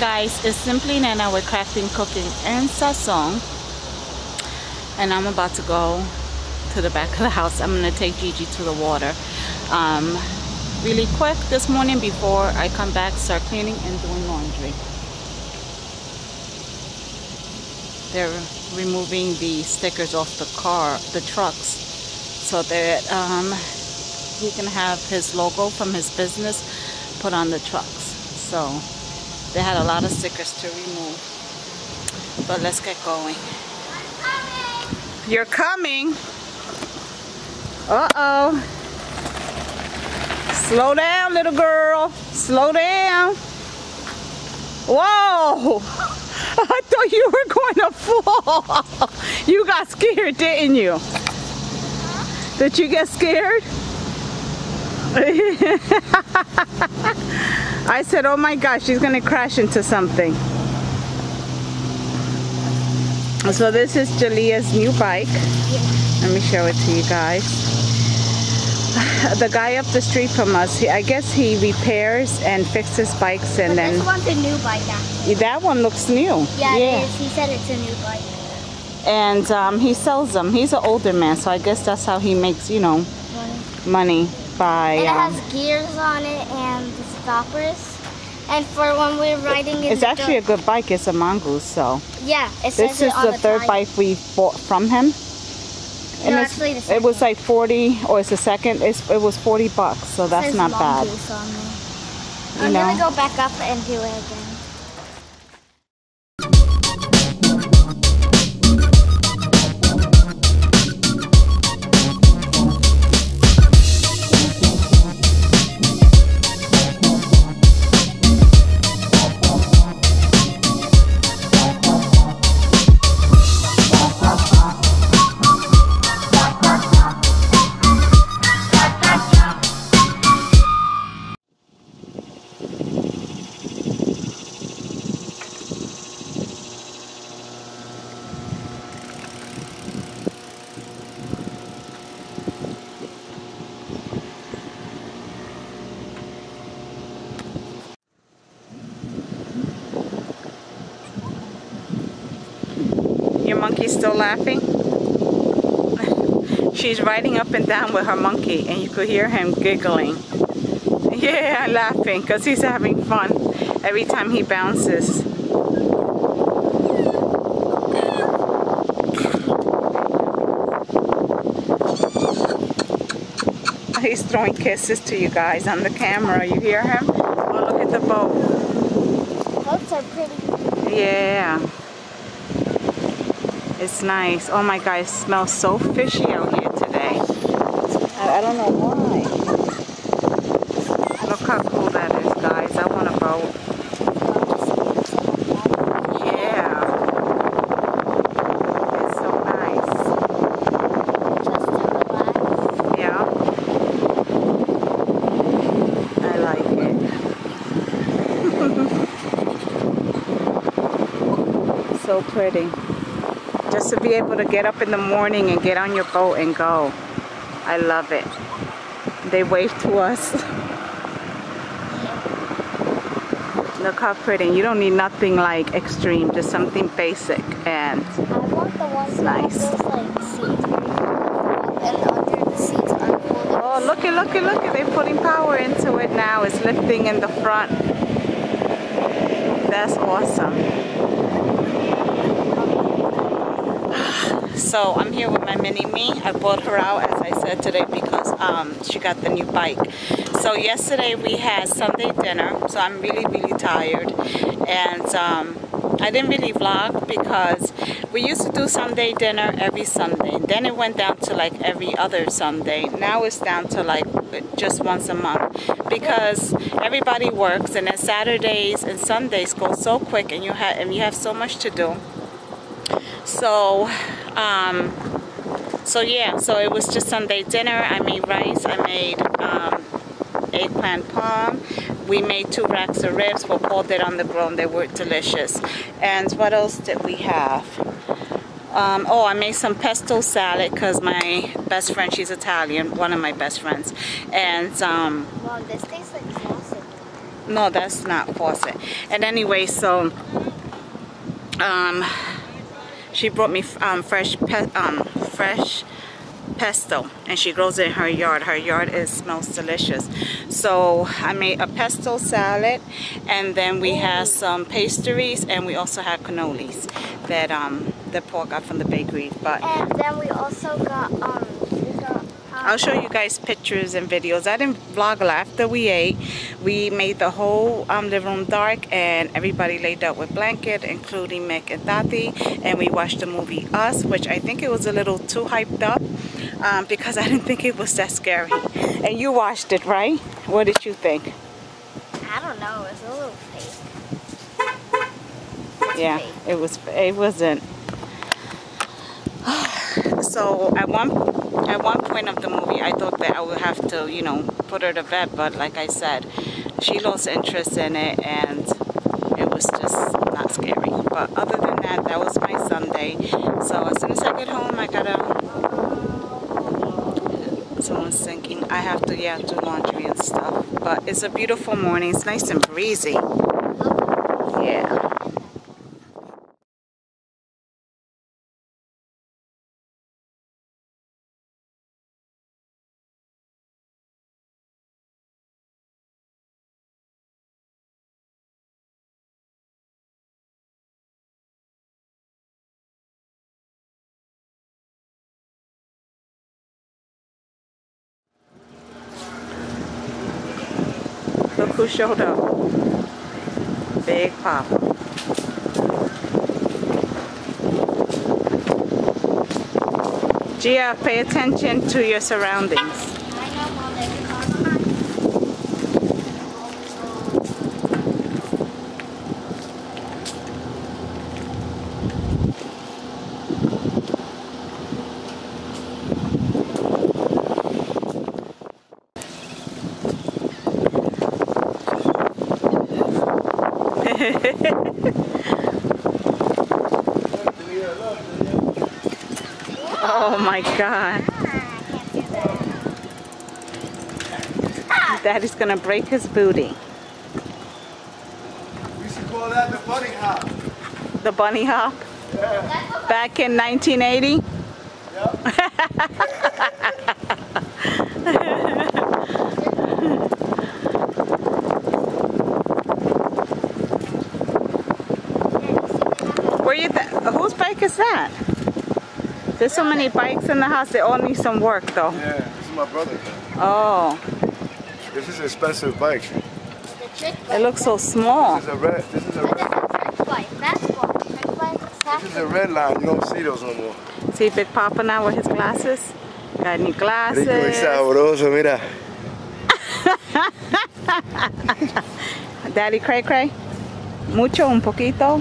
guys it's simply Nena with crafting cooking and sazon and I'm about to go to the back of the house. I'm gonna take Gigi to the water. Um, really quick this morning before I come back start cleaning and doing laundry. They're removing the stickers off the car the trucks so that um, he can have his logo from his business put on the trucks. So they had a lot of stickers to remove. But let's get going. You're coming. Uh-oh. Slow down, little girl. Slow down. Whoa! I thought you were going to fall. You got scared, didn't you? Did you get scared? I said, oh my gosh, she's gonna crash into something. So this is Jalia's new bike. Let me show it to you guys. The guy up the street from us, he, I guess he repairs and fixes bikes and but then... This one's a new bike actually. That one looks new. Yeah, yeah. it is. He said it's a new bike. And um, he sells them. He's an older man, so I guess that's how he makes, you know, money, money by... And it um, has gears on it and stoppers. And for when we're riding It's actually a good bike. It's a Mongoose, so. Yeah, This is the, the third bike we bought from him. And no, actually the It was like 40, or it's the second, it's, it was 40 bucks, so that's not bad. I'm going to go back up and do it again. Monkey's still laughing? She's riding up and down with her monkey and you could hear him giggling. Yeah, laughing because he's having fun every time he bounces. He's throwing kisses to you guys on the camera. You hear him? Oh, look at the boat. Boats are pretty. Yeah. It's nice. Oh my god, it smells so fishy out here today. I, I don't know why. Look how cool that is, guys. I want a boat. Yeah. It's so nice. Just to relax. Yeah. I like it. so pretty just to be able to get up in the morning and get on your boat and go. I love it. They wave to us. Look how pretty. You don't need nothing like extreme, just something basic and it's nice. Oh, look at, look at, look at. They're putting power into it now. It's lifting in the front. That's awesome. So I'm here with my mini me. I bought her out as I said today because um, she got the new bike. So yesterday we had Sunday dinner. So I'm really really tired and um, I didn't really vlog because we used to do Sunday dinner every Sunday. Then it went down to like every other Sunday. Now it's down to like just once a month because everybody works and then Saturdays and Sundays go so quick and you have and you have so much to do. So um, so yeah, so it was just Sunday dinner. I made rice, I made um, eggplant palm. We made two racks of ribs for Paul did on the grill they were delicious. And what else did we have? Um, oh, I made some pesto salad because my best friend, she's Italian, one of my best friends. And, um, this tastes like sausage. No, that's not faucet. And anyway, so um, she brought me um, fresh pe um, fresh pesto and she grows it in her yard. Her yard is smells delicious. So I made a pesto salad and then we had some pastries and we also had cannolis that um the pork got from the bakery but and then we also got um I'll show you guys pictures and videos. I didn't vlog after we ate. We made the whole um, living room dark and everybody laid out with blanket, including Mick and Tati. And we watched the movie Us, which I think it was a little too hyped up um, because I didn't think it was that scary. And you watched it, right? What did you think? I don't know. It was a little fake. yeah, fake. it was. It wasn't. so at one at one point of the movie, I thought that I would have to, you know, put her to bed. But like I said, she lost interest in it, and it was just not scary. But other than that, that was my Sunday. So as soon as I get home, I gotta. Someone's thinking I have to, yeah, do laundry and stuff. But it's a beautiful morning. It's nice and breezy. Yeah. Who showed up. Big Papa. Gia, pay attention to your surroundings. I know, Mom. There's a car behind. Oh my God. I can't do that. Daddy's gonna break his booty. We to call that the bunny hop. The bunny hop Yeah. back in 1980. Yep. whose bike is that? There's so many bikes in the house. They all need some work though. Yeah, this is my brother. Oh, This is an expensive bike. It looks so small. This is a red. This is a red. Bike. That's what. This is a Redline. You don't see those no more. See Big Papa now with his glasses. Got new Rico y glasses. sabroso, mira. Daddy cray cray. Mucho, un poquito.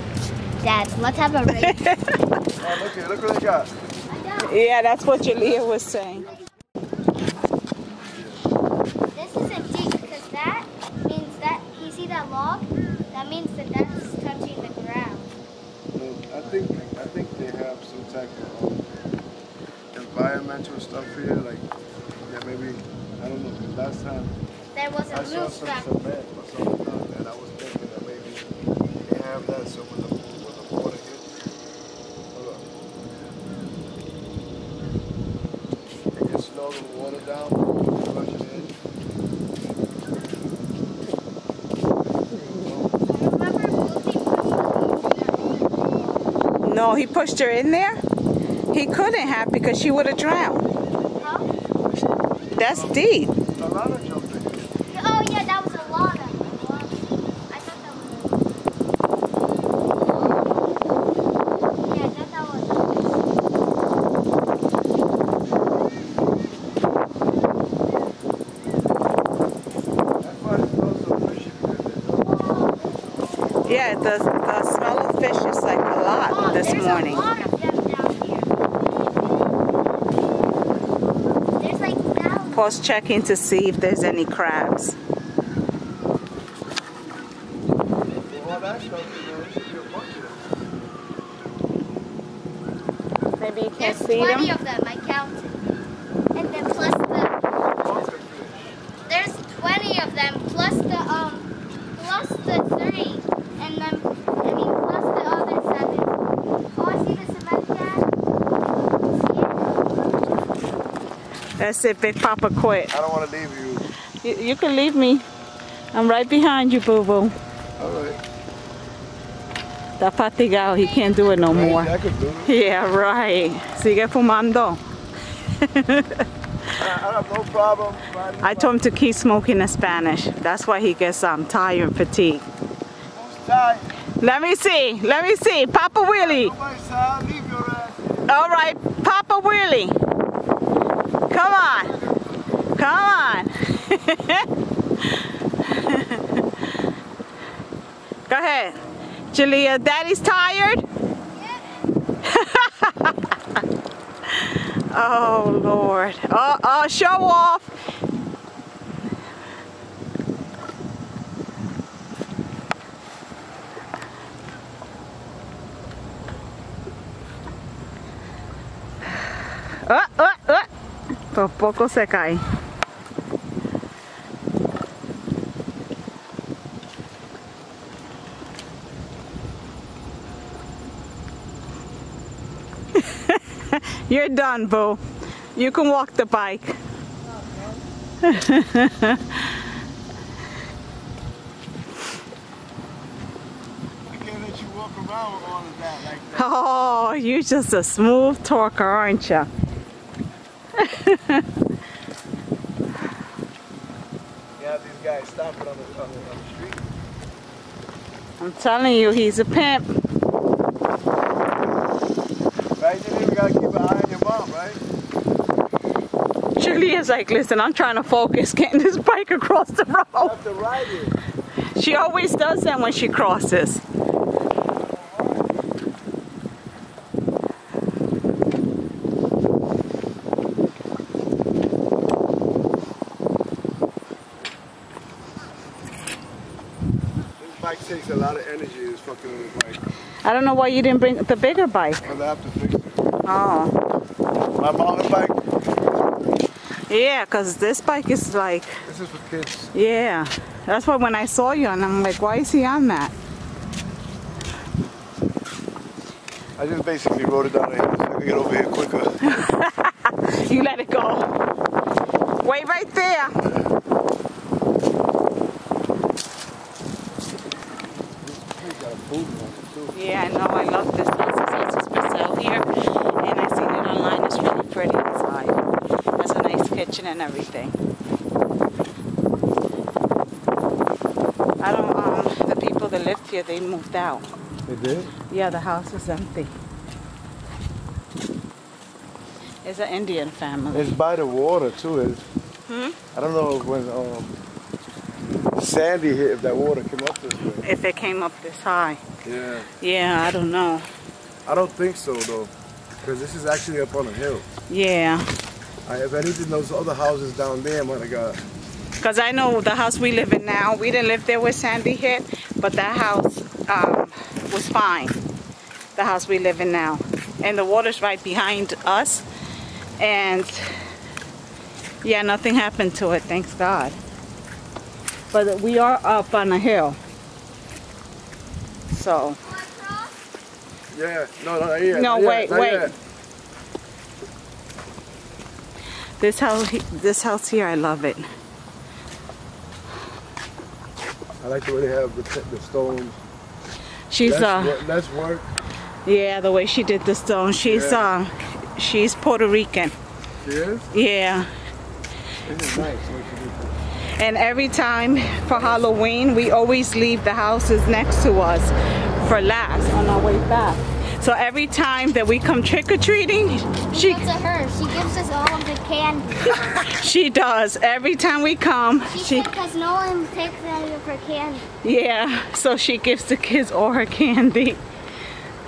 Dad, let's have a race. Oh, look here, look what they got. Yeah, that's what Julia was saying. This isn't deep because that means that you see that log? That means that that's touching the ground. No, I think I think they have some type of environmental stuff here. Like, yeah, maybe I don't know. 'cause last time There was I a saw some cement or something down there, and I was thinking that maybe they have that so when the water hits, hold up. Slow the water down. No, he pushed her in there. He couldn't have because she would have drowned. That's deep. A lot of jumping. Oh yeah, that was a lot of. I thought that was. Yeah, I thought that was. That's why it smells so fishy because there's Yeah, the, the smell of fish is like a lot Oh, this there's morning. a lot of them down here. There's like thousands. Paul's checking to see if there's any crabs. all you know, there should be a bunch of them. Maybe you can't There's see 20 them. of them. I counted. And then plus the Bunch of fish. there's 20 of them plus the um That's it, Big Papa quit. I don't want to leave you. You, you can leave me. I'm right behind you, boo boo. All right. Está fatigado. He can't do it no more. Could do it. Yeah, right. Sigue fumando. I, no problem. I told him to keep smoking in Spanish. That's why he gets um, tired and fatigued. bike. Who's tired? Let me see. Let me see. Papa Willie. Nobody's tired. Leave your ass. All right, Papa Willie. Come on. Come on. Go ahead. Julia, Daddy's tired? oh, Lord. Oh, oh, show off. Por poco se cae. You're done, Boo. You can walk the bike. I can't let you walk around with all of that like that. Oh, you're just a smooth talker, aren't you? I'm telling you, he's a pimp. Right? Didn't even gotta keep an eye on your mom, right? Julia's like, listen, I'm trying to focus getting this bike across the road. have to ride it. She always does that when she crosses. Takes a lot of energy, this fucking bike. I don't know why you didn't bring the bigger bike. I'm have to fix it. Oh, My mountain bike, yeah, because this bike is like, this is for kids. yeah. That's why when I saw you, and I'm like, why is he on that? I just basically rode it down hill so I could get over here quicker. You let it go. Wait right there. This got a boot on it too. Yeah, I know. I love this house. This house is for sale here, and I seen it online. It's really pretty inside. Has a nice kitchen and everything. I don't. Um, the people that lived here, they moved out. They did? Yeah, the house is empty. It's an Indian family. It's by the water too. It's, Hmm? I don't know when um, Sandy hit, if that water came up this way. If it came up this high. Yeah. Yeah, I don't know. I don't think so though, because this is actually up on a hill. Yeah. I, if anything, those other houses down there might have got. Because I know the house we live in now, we didn't live there where Sandy hit, but that house um, was fine. The house we live in now. And the water's right behind us. And yeah, nothing happened to it, thanks God. But we are up on a hill. So, Yeah. No, no, yet. No, wait, wait. yet. This house, this house here, I love it. I like the way they have the, the stones. She's That's, uh, that's work. yeah, the way she did the stone. She's Yeah. uh, she's Puerto Rican. She is? Yeah. This is nice. what she did. And every time for Halloween, we always leave the houses next to us for last on our way back. So every time that we come trick or treating, she That's to her. She gives us all of the candy. she does. Every time we come, She she because no one takes any of her candy. yeah. So she gives the kids all her candy.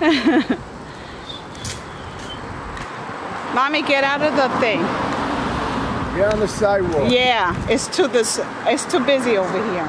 Mommy, get out of the thing. Get on the sidewalk. Yeah, it's too this. It's too busy over here.